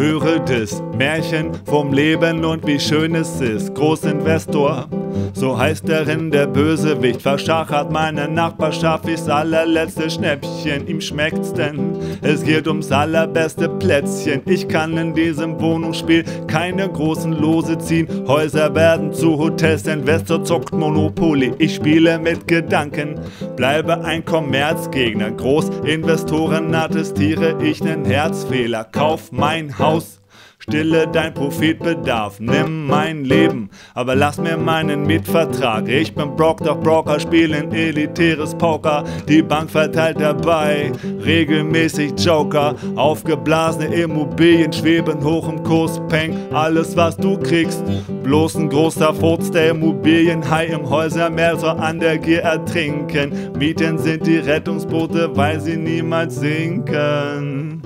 Höre das Märchen vom Leben und wie schön es ist. Großinvestor, so heißt darin der Bösewicht, verschachert meine Nachbarschaft wie's allerletzte Schnäppchen. Ihm schmeckt's denn, es geht ums allerbeste Plätzchen. Ich kann in diesem Wohnungsspiel keine großen Lose ziehen. Häuser werden zu Hotels, Investor zockt Monopoly. Ich spiele mit Gedanken, bleibe ein Kommerzgegner. Großinvestoren attestiere ich nen Herzfehler. Kauf mein Haus. Stille dein Profitbedarf, nimm mein Leben, aber lass mir meinen Mietvertrag. Ich bin Brock, doch Broker spielen elitäres Poker. Die Bank verteilt dabei regelmäßig Joker. Aufgeblasene Immobilien schweben hoch im Kurs, Peng. Alles was du kriegst, bloß ein großer Furz der Immobilienhai im Häusermeer soll an der Gier ertrinken. Mieten sind die Rettungsboote, weil sie niemals sinken.